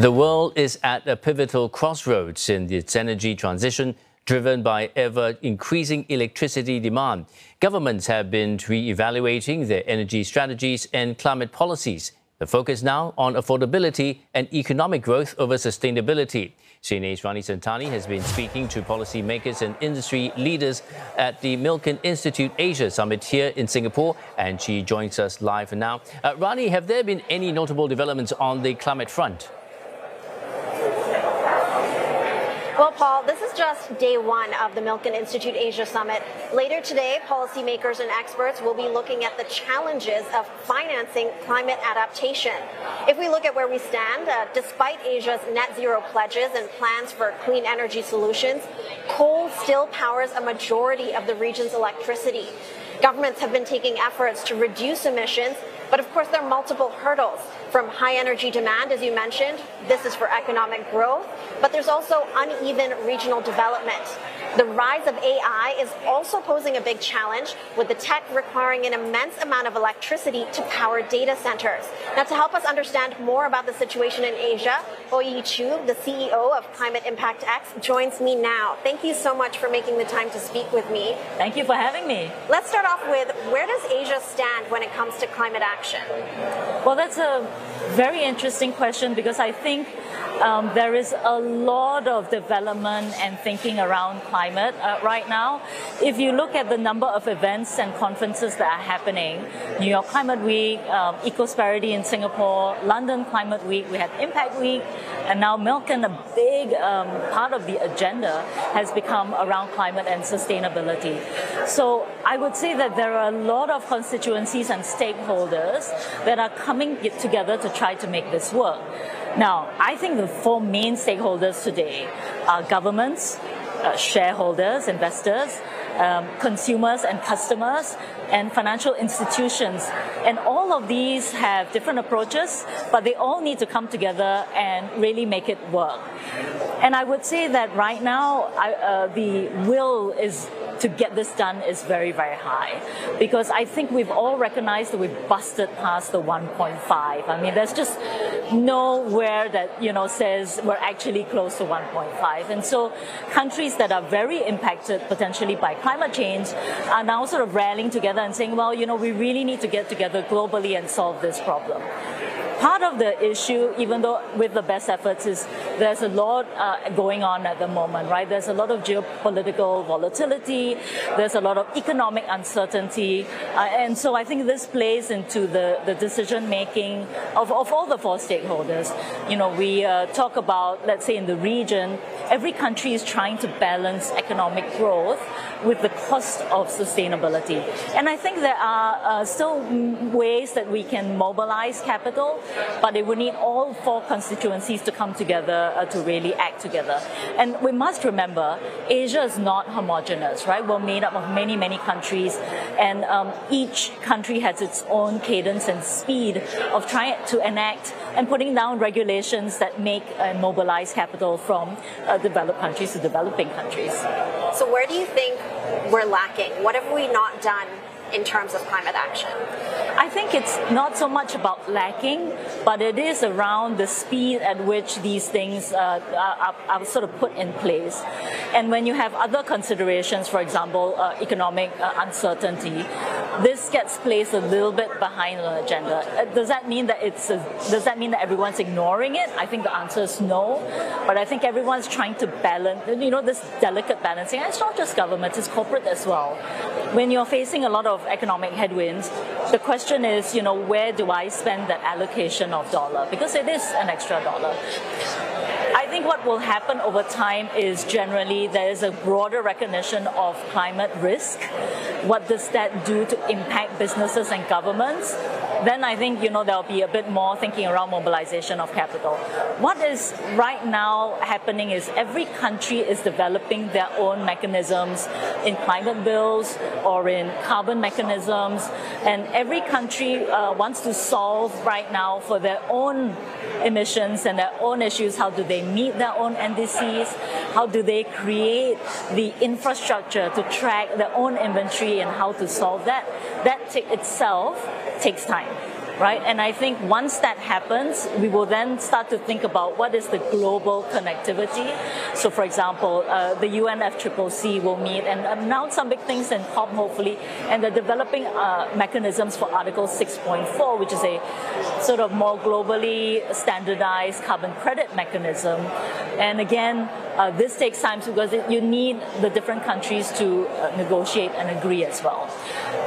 The world is at a pivotal crossroads in its energy transition, driven by ever increasing electricity demand. Governments have been re-evaluating their energy strategies and climate policies. The focus now on affordability and economic growth over sustainability. CNA's Rani Samtani has been speaking to policymakers and industry leaders at the Milken Institute Asia Summit here in Singapore, and she joins us live now. Uh, Rani, have there been any notable developments on the climate front? Well, Paul, this is just day one of the Milken Institute Asia Summit. Later today, policymakers and experts will be looking at the challenges of financing climate adaptation. If we look at where we stand, uh, despite Asia's net zero pledges and plans for clean energy solutions, coal still powers a majority of the region's electricity. Governments have been taking efforts to reduce emissions, but of course there are multiple hurdles from high energy demand, as you mentioned. This is for economic growth, but there's also uneven regional development. The rise of AI is also posing a big challenge with the tech requiring an immense amount of electricity to power data centers. Now, to help us understand more about the situation in Asia, Oi-Yee Choo, the CEO of Climate Impact X, joins me now. Thank you so much for making the time to speak with me. Thank you for having me. Let's start off with where does Asia stand when it comes to climate action? Well, that's a very interesting question because I think um, there is a lot of development and thinking around climate uh, right now. If you look at the number of events and conferences that are happening, New York Climate Week, um, Ecosperity in Singapore, London Climate Week, we had Impact Week, and now Milken, a big um, part of the agenda has become around climate and sustainability. So I would say that there are a lot of constituencies and stakeholders that are coming together to try to make this work. Now, I think the four main stakeholders today are governments, uh, shareholders, investors, um, consumers and customers, and financial institutions. And all of these have different approaches, but they all need to come together and really make it work. And I would say that right now, I, uh, the will is to get this done is very, very high. Because I think we've all recognized that we've busted past the 1.5. I mean, there's just nowhere that, you know, says we're actually close to 1.5. And so countries that are very impacted potentially by climate change are now sort of rallying together and saying, well, you know, we really need to get together globally and solve this problem part of the issue, even though with the best efforts, is there's a lot uh, going on at the moment, right? There's a lot of geopolitical volatility, there's a lot of economic uncertainty, uh, and so I think this plays into the, the decision making of, of all the four stakeholders. You know, we uh, talk about, let's say in the region, every country is trying to balance economic growth with the cost of sustainability. And I think there are uh, still ways that we can mobilize capital but it would need all four constituencies to come together uh, to really act together. And we must remember, Asia is not homogenous, right? We're made up of many, many countries, and um, each country has its own cadence and speed of trying to enact and putting down regulations that make and mobilize capital from uh, developed countries to developing countries. So, where do you think we're lacking? What have we not done in terms of climate action? I think it's not so much about lacking, but it is around the speed at which these things uh, are, are, sort of put in place. And when you have other considerations, for example, uh, economic uh, uncertainty, this gets placed a little bit behind the agenda. Uh, does that mean that it's a, does that mean that everyone's ignoring it? I think the answer is no. But I think everyone's trying to balance, you know, this delicate balancing. And it's not just government; it's corporate as well. When you're facing a lot of economic headwinds, the question is, you know, where do I spend that allocation of dollar? Because it is an extra dollar. I think what will happen over time is generally there is a broader recognition of climate risk. What does that do to impact businesses and governments? Then I think you know there'll be a bit more thinking around mobilization of capital. What is right now happening is every country is developing their own mechanisms in climate bills or in carbon mechanisms, and every country uh, wants to solve right now for their own emissions and their own issues. How do they meet their own NDCs? How do they create the infrastructure to track their own inventory and how to solve that? That t- itself takes time. right? And I think once that happens, we will then start to think about what is the global connectivity. So, for example, uh, the UNFCCC will meet and announce some big things in COP, hopefully, and they're developing uh, mechanisms for Article 6.4, which is a sort of more globally standardized carbon credit mechanism. And again, uh, this takes time because you need the different countries to uh, negotiate and agree as well.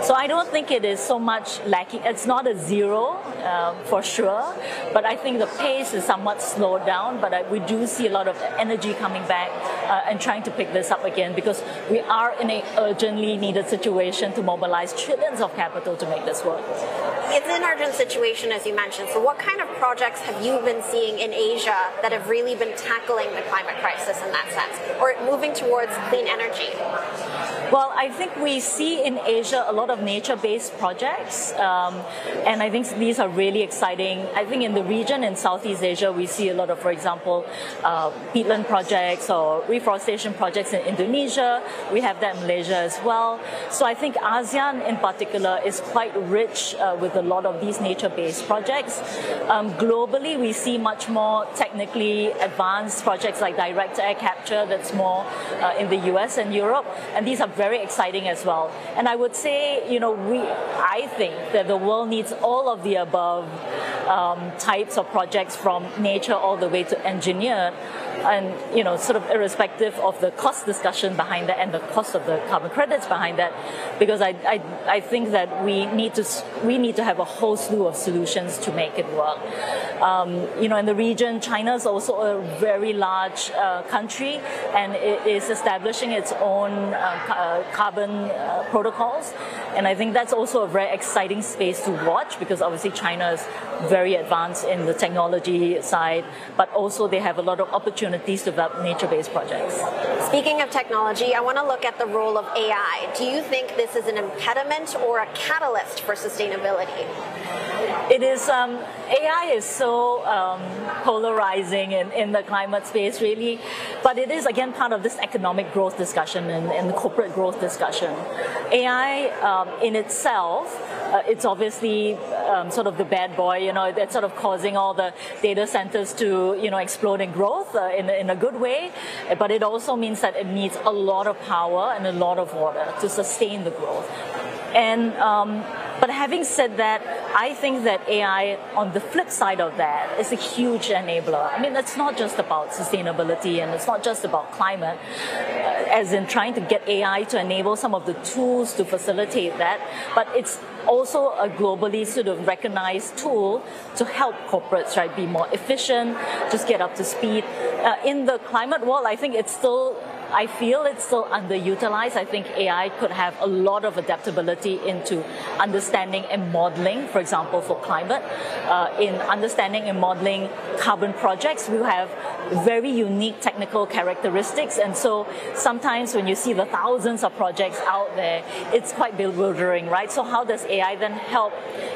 So I don't think it is so much lacking. It's not a zero uh, for sure, but I think the pace is somewhat slowed down. But I, we do see a lot of energy coming back uh, and trying to pick this up again because we are in a urgently needed situation to mobilize trillions of capital to make this work. It's an urgent situation, as you mentioned. So, what kind of projects have you been seeing in Asia that have really been tackling the climate crisis in that sense, or moving towards clean energy? Well, I think we see in Asia a lot of nature-based projects, um, and I think these are really exciting. I think in the region in Southeast Asia, we see a lot of, for example, uh, peatland projects or reforestation projects in Indonesia. We have that in Malaysia as well. So I think ASEAN in particular is quite rich uh, with a lot of these nature-based projects. Um, globally, we see much more technically advanced projects like direct air capture that's more uh, in the US and Europe, and these are very exciting as well. And I would say, you know, we, I think that the world needs all of the above um, types of projects from nature all the way to engineered and you know sort of irrespective of the cost discussion behind that and the cost of the carbon credits behind that because I, I, I think that we need to we need to have a whole slew of solutions to make it work. Um, you know in the region China is also a very large uh, country and it is establishing its own uh, uh, carbon uh, protocols. And I think that's also a very exciting space to watch because obviously China is very advanced in the technology side but also they have a lot of opportunities opportunities to develop nature-based projects. Speaking of technology, I want to look at the role of AI. Do you think this is an impediment or a catalyst for sustainability? It is, um, AI is so um, polarizing in, in the climate space, really, but it is again part of this economic growth discussion and, and the corporate growth discussion. AI um, in itself, uh, it's obviously um, sort of the bad boy, you know, that's sort of causing all the data centers to, you know, explode in growth uh, in, in a good way, but it also means that it needs a lot of power and a lot of water to sustain the growth. And um, but having said that, I think that AI, on the flip side of that, is a huge enabler. I mean, it's not just about sustainability and it's not just about climate, as in trying to get AI to enable some of the tools to facilitate that, but it's also a globally sort of recognized tool to help corporates right be more efficient, just get up to speed. Uh, in the climate world, I think it's still I feel it's still underutilized. I think AI could have a lot of adaptability into understanding and modeling, for example, for climate. Uh, in understanding and modeling carbon projects, we have very unique technical characteristics. And so sometimes when you see the thousands of projects out there, it's quite bewildering, right? So how does AI then help,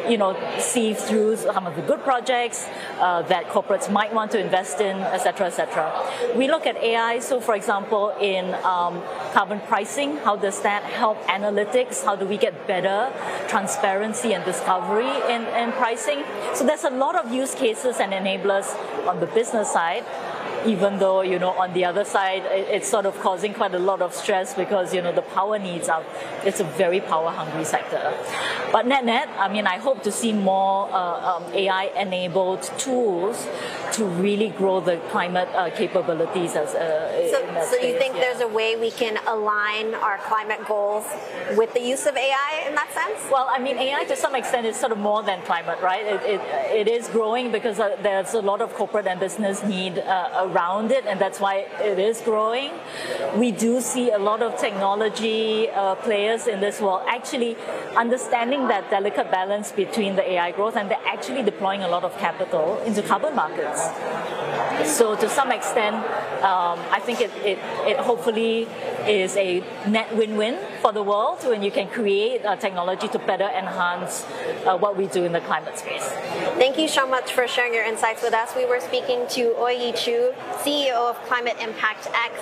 you know, see through some of the good projects uh, that corporates might want to invest in, et cetera, et cetera. We look at AI, so for example, in um, carbon pricing? How does that help analytics? How do we get better transparency and discovery in, in pricing? So there's a lot of use cases and enablers on the business side even though you know on the other side it's sort of causing quite a lot of stress because you know the power needs are it's a very power hungry sector but net net i mean i hope to see more uh, um, ai enabled tools to really grow the climate uh, capabilities as uh, so, so space, you think yeah. there's a way we can align our climate goals with the use of ai in that sense well i mean ai to some extent is sort of more than climate right it, it, it is growing because uh, there's a lot of corporate and business need uh, around it, and that's why it is growing. We do see a lot of technology uh, players in this world actually understanding that delicate balance between the AI growth, and they're actually deploying a lot of capital into carbon markets. So to some extent, um, I think it, it, it hopefully is a net win-win for the world when you can create uh, technology to better enhance uh, what we do in the climate space. Thank you so much for sharing your insights with us. We were speaking to Oi-Yee Choo, CEO of Climate Impact X.